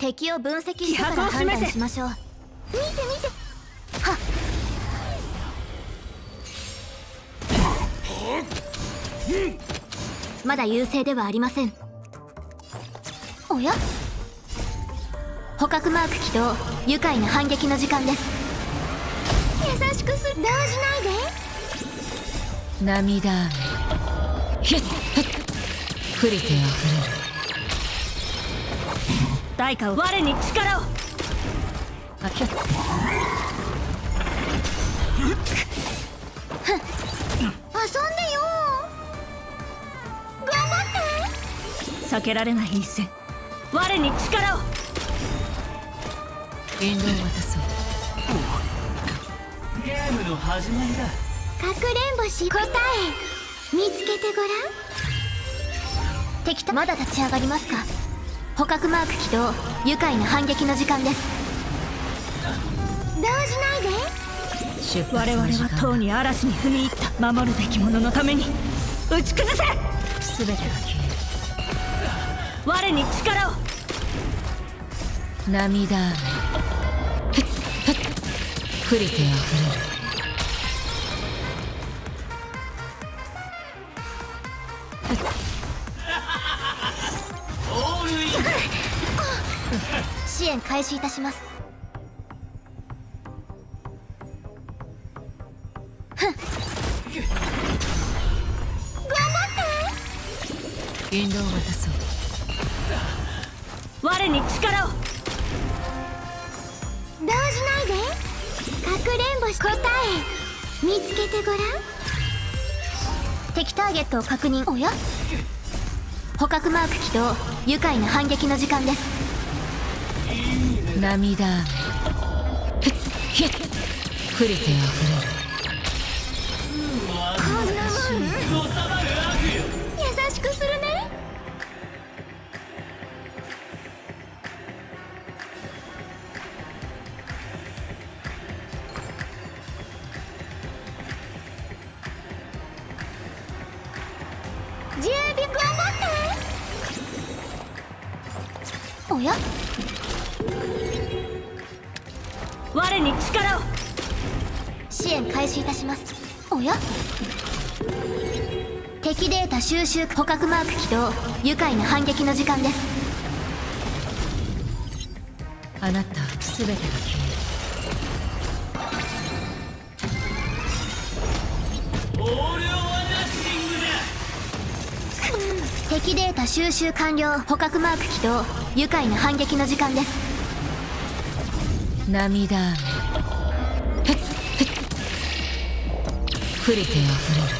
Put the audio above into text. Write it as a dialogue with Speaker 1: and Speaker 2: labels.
Speaker 1: 敵を分析してから判断しましょう。見て見て。はっまだ優勢ではありません。おや？捕獲マーク起動。愉快な反撃の時間です。優しくす動じない
Speaker 2: で。涙雨。ひっ降りてあふれる
Speaker 3: 代価を我に力を。
Speaker 2: あきゃ
Speaker 1: 遊んでよ。頑張って。
Speaker 3: 避けられない一戦。我に力を。
Speaker 2: 引導を渡そう。
Speaker 4: ゲームの始まりだ。
Speaker 1: かくれんぼし答え。見つけてごらん。敵とまだ立ち上がりますか？捕獲マーク起動。愉快な反撃の時間です。動じないで。
Speaker 3: 我々はとうに嵐に踏み入った守るべき者のために。打ち崩せ。
Speaker 2: 全てが消える。
Speaker 3: 我に力を。
Speaker 2: 涙雨。降りてあふれる
Speaker 1: 支援開始いたします。頑張
Speaker 2: って。引導を渡そう。
Speaker 3: 我に力を。動
Speaker 1: じないで。かくれんぼし答え。見つけてごらん。敵ターゲットを確認。おや？捕獲マーク起動。愉快な反撃の時間です
Speaker 2: 涙。雨ひっ降りてあふれる
Speaker 1: こんなもん？優しくするね。準備頑張って。おや？
Speaker 3: 我に力を。
Speaker 1: 支援開始いたします。おや？敵データ収集捕獲マーク起動。愉快な反撃の時間です。
Speaker 2: あなた全てが消
Speaker 4: オールオアナッシングだ
Speaker 1: 敵データ収集完了。捕獲マーク起動。愉快な反撃の時間です。
Speaker 2: 涙雨。ふりてあふれる。